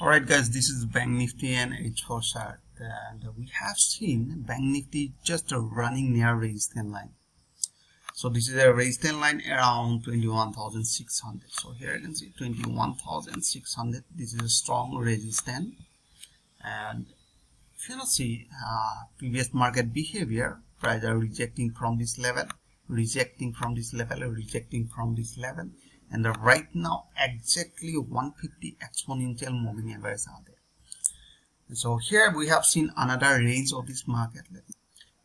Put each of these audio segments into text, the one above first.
Alright guys, this is Bank Nifty and H4 chart and we have seen Bank Nifty just running near resistance line. So this is a resistance line around 21,600. So here you can see 21,600. This is a strong resistance and if you not see uh, previous market behavior, price are rejecting from this level, rejecting from this level, rejecting from this level and right now exactly 150 exponential moving average are there. So here we have seen another range of this market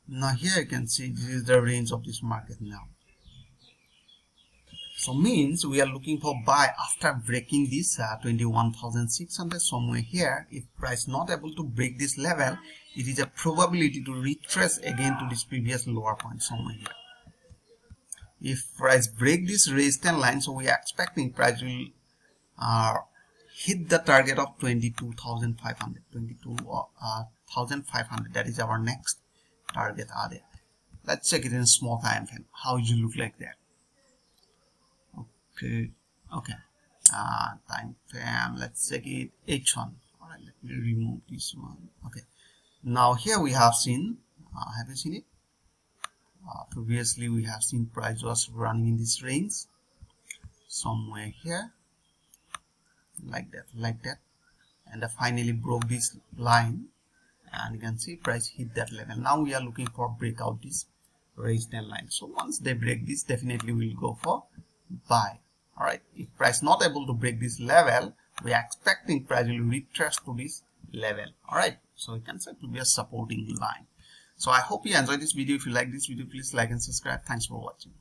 now here you can see this is the range of this market now. So means we are looking for buy after breaking this uh, 21,600 somewhere here if price not able to break this level it is a probability to retrace again to this previous lower point somewhere here if price break this resistance line so we are expecting price will uh, hit the target of 22,500 22,500 uh, that is our next target are there let's check it in small time frame. How you look like that? Okay okay. Uh, time frame let's check it. H1 all right let me remove this one. Okay. Now here we have seen uh, have you seen it uh, previously we have seen price was running in this range somewhere here. Like that like that. And finally broke this line. And you can see price hit that level. Now we are looking for breakout this resistance line. So once they break this definitely we'll go for buy. All right if price not able to break this level we are expecting price will retrace to this level. All right so you can say to be a supporting line so I hope you enjoyed this video. If you like this video, please like and subscribe. Thanks for watching.